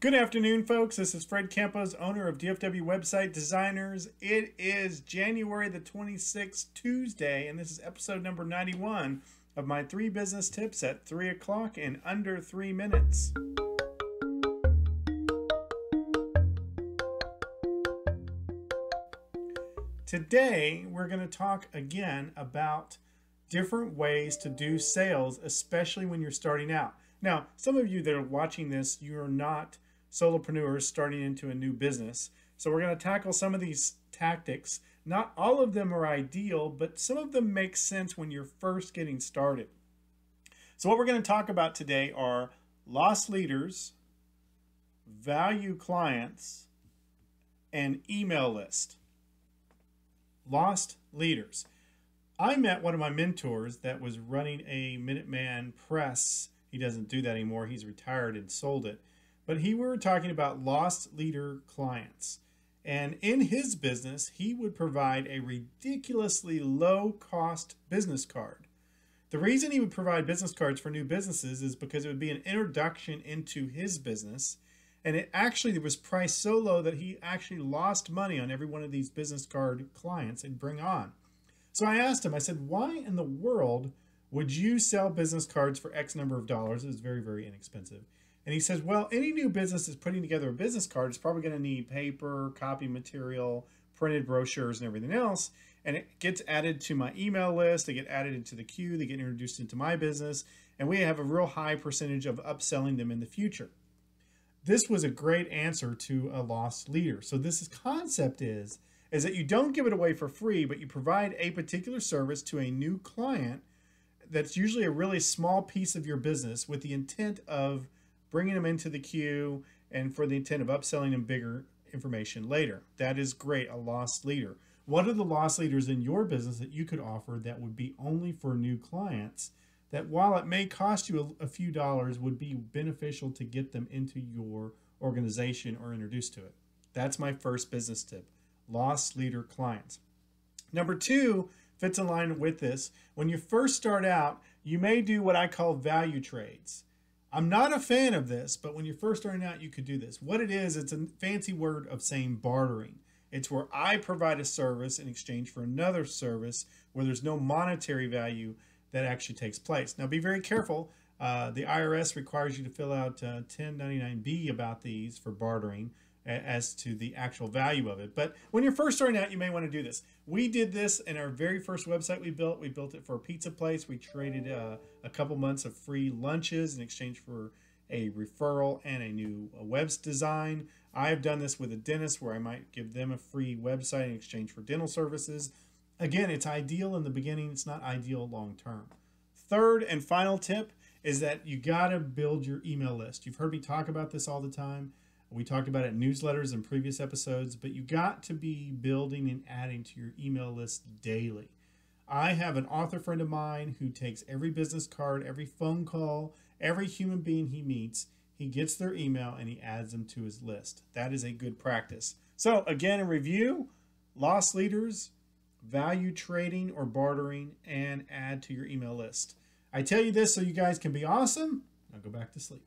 Good afternoon, folks. This is Fred Campos, owner of DFW Website Designers. It is January the 26th, Tuesday, and this is episode number 91 of my three business tips at 3 o'clock in under three minutes. Today, we're going to talk again about different ways to do sales, especially when you're starting out. Now, some of you that are watching this, you're not solopreneurs starting into a new business. So we're going to tackle some of these tactics. Not all of them are ideal, but some of them make sense when you're first getting started. So what we're going to talk about today are lost leaders, value clients, and email list. Lost leaders. I met one of my mentors that was running a Minuteman press. He doesn't do that anymore. He's retired and sold it. But he we were talking about lost leader clients. And in his business, he would provide a ridiculously low cost business card. The reason he would provide business cards for new businesses is because it would be an introduction into his business. And it actually was priced so low that he actually lost money on every one of these business card clients and bring on. So I asked him, I said, why in the world would you sell business cards for X number of dollars? It was very, very inexpensive. And he says, well, any new business is putting together a business card is probably going to need paper, copy material, printed brochures, and everything else. And it gets added to my email list. They get added into the queue. They get introduced into my business. And we have a real high percentage of upselling them in the future. This was a great answer to a lost leader. So this concept is, is that you don't give it away for free, but you provide a particular service to a new client that's usually a really small piece of your business with the intent of bringing them into the queue, and for the intent of upselling them bigger information later. That is great, a lost leader. What are the lost leaders in your business that you could offer that would be only for new clients that while it may cost you a, a few dollars would be beneficial to get them into your organization or introduced to it? That's my first business tip, lost leader clients. Number two fits in line with this. When you first start out, you may do what I call value trades. I'm not a fan of this, but when you're first starting out, you could do this. What it is, it's a fancy word of saying bartering. It's where I provide a service in exchange for another service where there's no monetary value that actually takes place. Now, be very careful. Uh, the IRS requires you to fill out uh, 1099B about these for bartering as to the actual value of it. But when you're first starting out, you may want to do this. We did this in our very first website we built. We built it for a pizza place. We traded uh, a couple months of free lunches in exchange for a referral and a new web design. I have done this with a dentist where I might give them a free website in exchange for dental services. Again, it's ideal in the beginning, it's not ideal long term. Third and final tip is that you got to build your email list. You've heard me talk about this all the time. We talked about it in newsletters and previous episodes, but you got to be building and adding to your email list daily. I have an author friend of mine who takes every business card, every phone call, every human being he meets, he gets their email and he adds them to his list. That is a good practice. So, again, in review, lost leaders, value trading or bartering, and add to your email list. I tell you this so you guys can be awesome. Now go back to sleep.